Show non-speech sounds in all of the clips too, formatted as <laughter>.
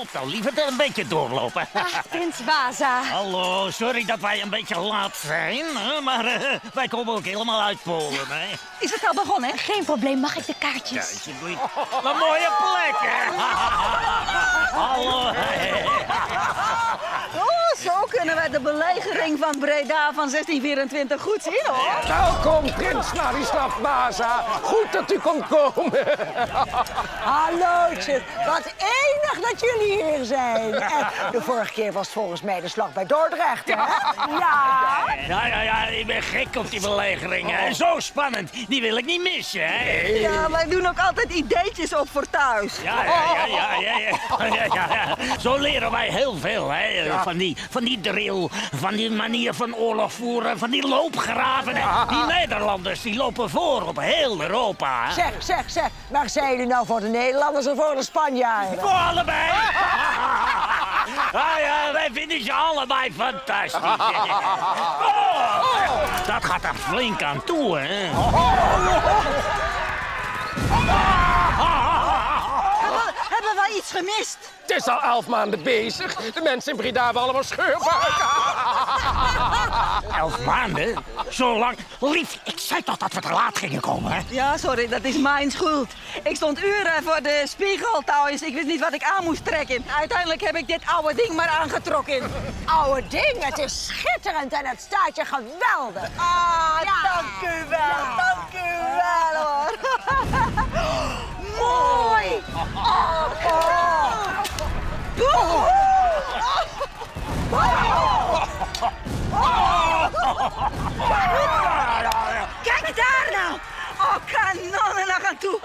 op nou, liever een beetje doorlopen. Ach, Prins Waza. Hallo, sorry dat wij een beetje laat zijn, maar eh, wij komen ook helemaal uit Polen, hè. Is het al begonnen? Geen probleem, mag ik de kaartjes? Alsjeblieft. Wat mooie plek, hè. <laughs> Hallo. Oh, zo kunnen wij de belegering van Breda van 1624 goed zien, hoor. Welkom, prins Ladislav Baza. Goed dat u kon komen. Hallootje, wat enig dat jullie hier zijn. <laughs> En eh, de vorige keer was het volgens mij de slag bij Dordrecht, hè? Ja. Ja, ja, ja, ik ben gek op die belegeringen. Oh. Zo spannend, die wil ik niet missen, hè? Ja, wij doen ook altijd ideetjes op voor thuis. Ja, ja, ja, ja. Zo leren wij heel veel, hè? Van, die, van die drill, van die manier van oorlog voeren, van die loopgraven. Hè. Die Nederlanders, die lopen voor op heel Europa. Zeg, zeg, zeg. Maar zijn jullie nou voor de Nederlanders of voor de Spanjaarden? Voor allebei. <laughs> Ah ja, wij vinden ze allebei fantastisch. <laughs> Oh, dat gaat er flink aan toe, hè. Hebben, hebben wij iets gemist? Het is al elf maanden bezig. De mensen in Breda hebben allemaal scheurbuiken. <laughs> Elf maanden? Zo lang? Lief, ik zei toch dat we te laat gingen komen, hè? Ja, sorry, dat is mijn schuld. Ik stond uren voor de spiegel thuis. Ik wist niet wat ik aan moest trekken. Uiteindelijk heb ik dit oude ding maar aangetrokken. <laughs> Oude ding, het is schitterend en het staat je geweldig. Ah, dank u wel. Oh, kanonnen naar aan toe.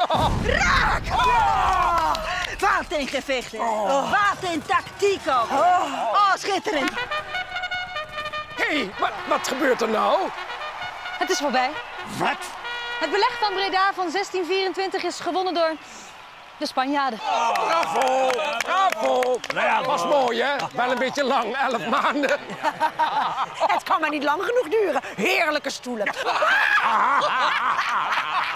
Raak. Oh. Wat een gevecht, hè. Wat een tactiek ook. Oh, schitterend. Hé, hey, wat, wat gebeurt er nou? Het is voorbij. Wat? Het beleg van Breda van 1624 is gewonnen door de Spanjaarden. Bravo, bravo. Nou ja, was mooi, hè? Wel een beetje lang, elf maanden. <laughs> Het kan maar niet lang genoeg duren. Heerlijke stoelen. <laughs>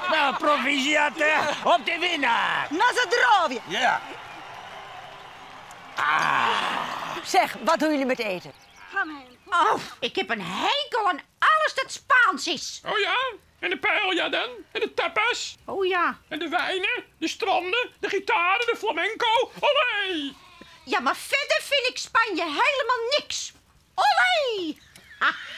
Nou, proficiat, hè. Op de winnaar. Na zdrowie. Ja. Zeg, wat doen jullie met eten? Oh, ik heb een hekel aan alles dat Spaans is. Oh ja? En de paella dan? En de tapas? Oh ja. En de wijnen? De stranden? De gitaren? De flamenco? Olé! Ja, maar verder vind ik Spanje helemaal niks. Olé! <laughs>